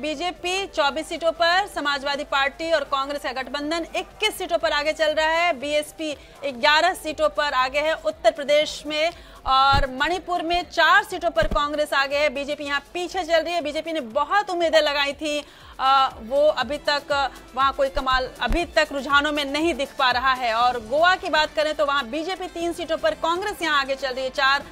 BJP 24 सीटों पर Samajwadi party और कांग्रेस का गठबंधन 21 सीटों पर आगे चल रहा है। बीएसपी 11 सीटों पर आगे है उत्तर प्रदेश में और मणिपुर में चार सीटों पर कांग्रेस आगे है। बीजेपी यहाँ पीछे चल रही है। बीजेपी ने बहुत उम्मीदें लगाई थी। आ, वो अभी तक वहाँ कोई कमाल अभी तक रुझानों में नहीं दिख पा रहा है। और गोवा की बात करें तो वहाँ बीजेपी तीन सीटों पर कांग्रेस यहाँ आगे चल रही है। चार